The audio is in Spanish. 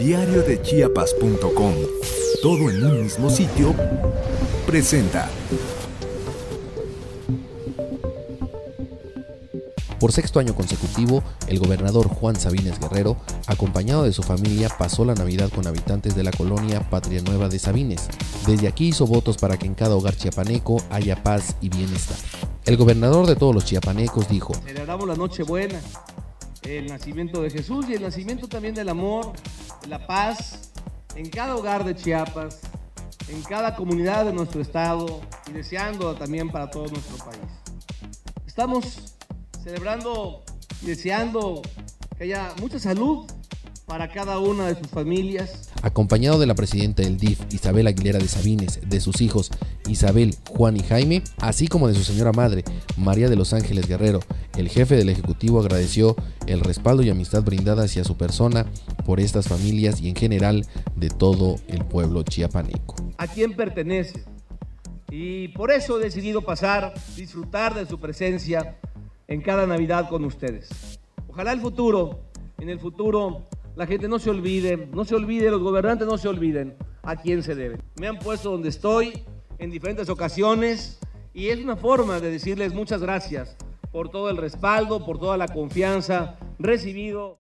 Diario de Chiapas.com. Todo en un mismo sitio. Presenta. Por sexto año consecutivo, el gobernador Juan Sabines Guerrero, acompañado de su familia, pasó la Navidad con habitantes de la colonia Patria Nueva de Sabines. Desde aquí hizo votos para que en cada hogar chiapaneco haya paz y bienestar. El gobernador de todos los chiapanecos dijo, Celebramos la Nochebuena, el nacimiento de Jesús y el nacimiento también del amor, la paz en cada hogar de Chiapas, en cada comunidad de nuestro estado y deseando también para todo nuestro país. Estamos celebrando y deseando que haya mucha salud para cada una de sus familias. Acompañado de la presidenta del DIF, Isabel Aguilera de Sabines, de sus hijos Isabel, Juan y Jaime, así como de su señora madre, María de los Ángeles Guerrero, el jefe del Ejecutivo agradeció el respaldo y amistad brindada hacia su persona por estas familias y en general de todo el pueblo chiapaneco. ¿A quién pertenece? Y por eso he decidido pasar, disfrutar de su presencia en cada Navidad con ustedes. Ojalá el futuro, en el futuro, la gente no se olvide, no se olvide, los gobernantes no se olviden a quién se deben. Me han puesto donde estoy en diferentes ocasiones y es una forma de decirles muchas gracias por todo el respaldo, por toda la confianza recibido.